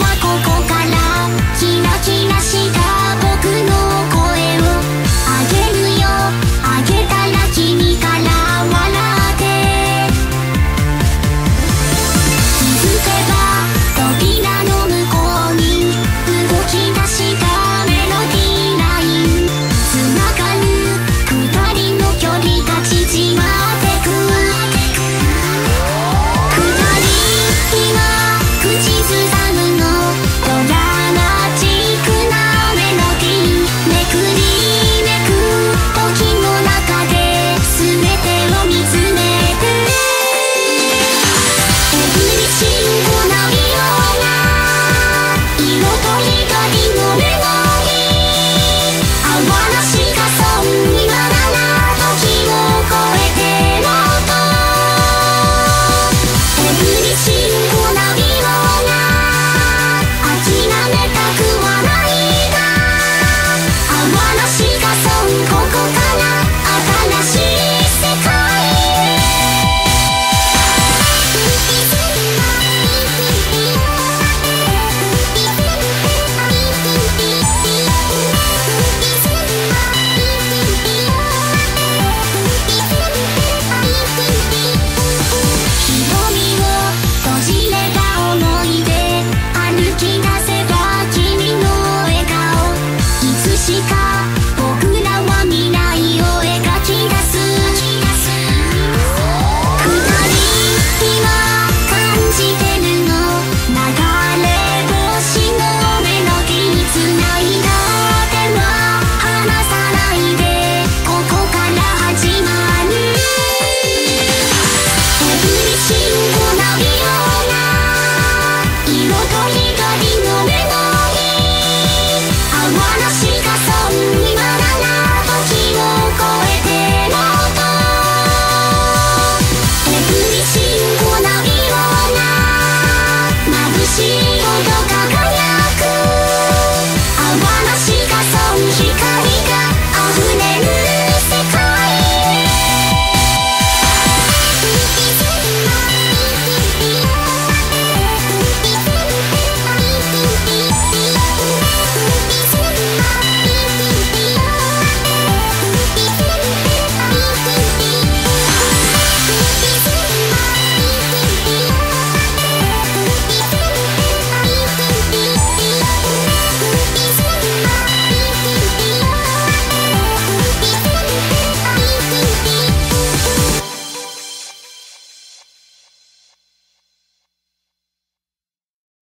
Michael Kors